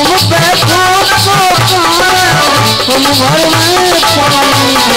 तुम बैठो तो तुम घर में पानी